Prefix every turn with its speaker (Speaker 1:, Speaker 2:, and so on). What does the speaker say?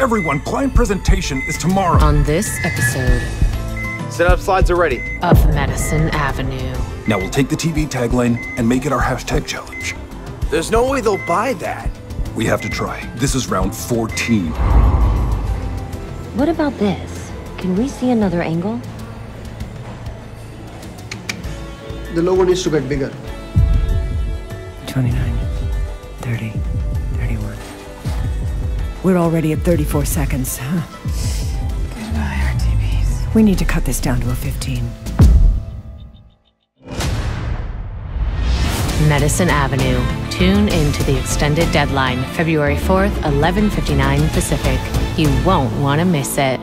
Speaker 1: everyone, client presentation is tomorrow.
Speaker 2: On this episode
Speaker 3: Setup slides are ready.
Speaker 2: of Medicine Avenue.
Speaker 1: Now we'll take the TV tagline and make it our hashtag challenge.
Speaker 3: There's no way they'll buy that.
Speaker 1: We have to try. This is round 14.
Speaker 4: What about this? Can we see another angle?
Speaker 5: The logo needs to get bigger.
Speaker 6: 29, We're already at 34 seconds. Huh? Goodbye, RTBs. We need to cut this down to a 15.
Speaker 2: Medicine Avenue. Tune in to the extended deadline, February 4th, 11:59 Pacific. You won't want to miss it.